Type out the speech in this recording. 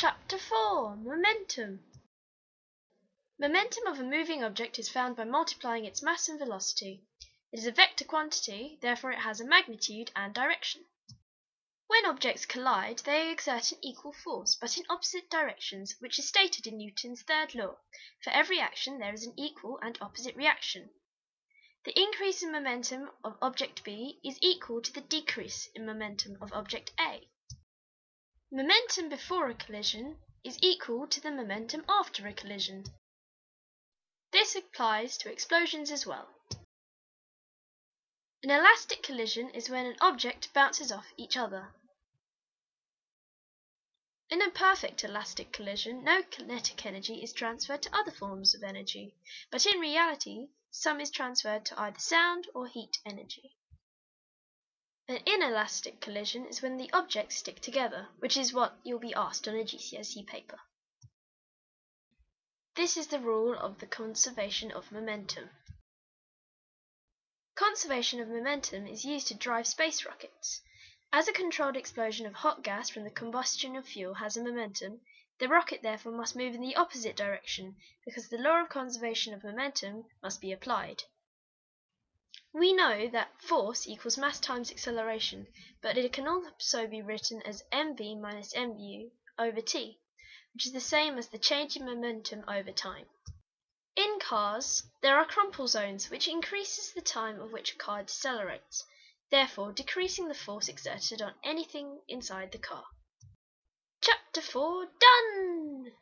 Chapter 4 Momentum Momentum of a moving object is found by multiplying its mass and velocity. It is a vector quantity, therefore it has a magnitude and direction. When objects collide they exert an equal force, but in opposite directions, which is stated in Newton's third law: for every action there is an equal and opposite reaction. The increase in momentum of object B is equal to the decrease in momentum of object A. Momentum before a collision is equal to the momentum after a collision. This applies to explosions as well. An elastic collision is when an object bounces off each other. In a perfect elastic collision no kinetic energy is transferred to other forms of energy, but in reality some is transferred to either sound or heat energy. An inelastic collision is when the objects stick together, which is what you'll be asked on a GCSE paper. This is the rule of the conservation of momentum. Conservation of momentum is used to drive space rockets. As a controlled explosion of hot gas from the combustion of fuel has a momentum, the rocket therefore must move in the opposite direction, because the law of conservation of momentum must be applied. We know that force equals mass times acceleration, but it can also be written as mv minus mu over t, which is the same as the change in momentum over time. In cars there are crumple zones which increases the time of which a car decelerates, therefore decreasing the force exerted on anything inside the car. Chapter 4 done!